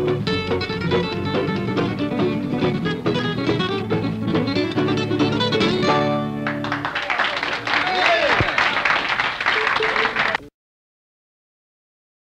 Música